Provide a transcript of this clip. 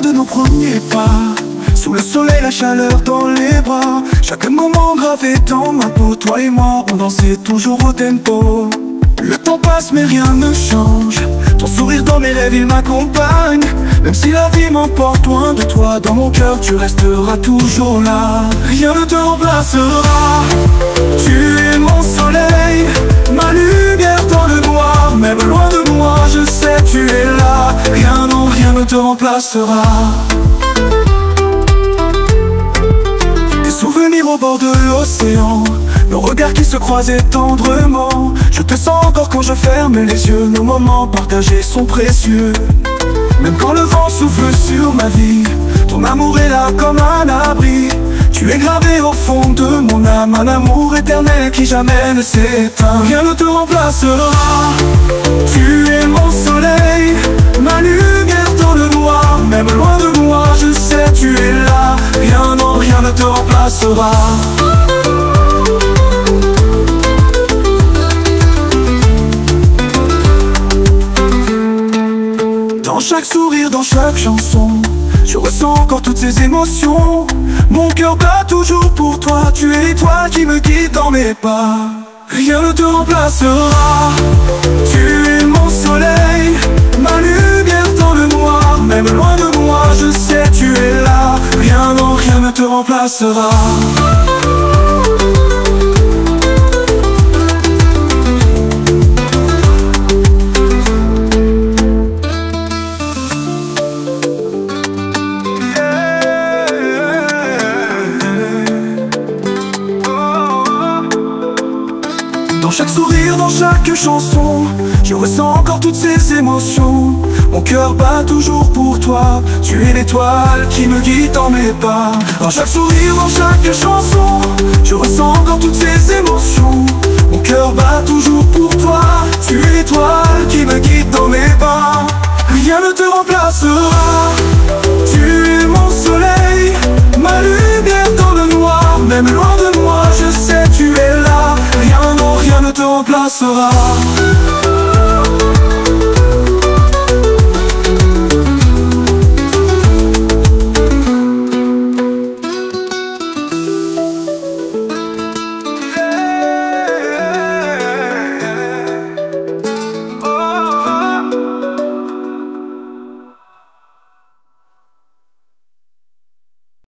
de nos premiers pas. Sous le soleil, la chaleur dans les bras. Chaque moment gravé dans ma peau. Toi et moi, on dansait toujours au tempo. Le temps passe mais rien ne change. Ton sourire dans mes rêves, il m'accompagne. Même si la vie m'emporte loin de toi Dans mon cœur, tu resteras toujours là. Rien ne te remplacera. Tu es mon soleil remplacera Des souvenirs au bord de l'océan Nos regards qui se croisaient tendrement. Je te sens encore quand je ferme les yeux Nos moments partagés sont précieux. Même quand le vent souffle sur ma vie Ton amour est là comme un abri. Tu es gravé au fond de mon âme Un amour éternel qui jamais ne s'éteint. Rien ne te remplacera. Tu es mon te remplacera Dans chaque sourire, dans chaque chanson Je ressens encore toutes ces émotions. Mon cœur bat toujours pour toi Tu es l'étoile qui me guide dans mes pas. Rien ne te remplacera Dans chaque sourire, dans chaque chanson Je ressens encore toutes ces émotions cœur bat toujours pour toi. Tu es l'étoile qui me guide dans mes pas. Dans chaque sourire, dans chaque chanson Je ressens encore toutes ces émotions. Mon cœur bat toujours pour toi. Tu es l'étoile qui me guide dans mes pas. Rien ne te remplacera. Tu es mon soleil Ma lumière dans le noir. Même loin de moi je sais tu es là. Rien non rien ne te remplacera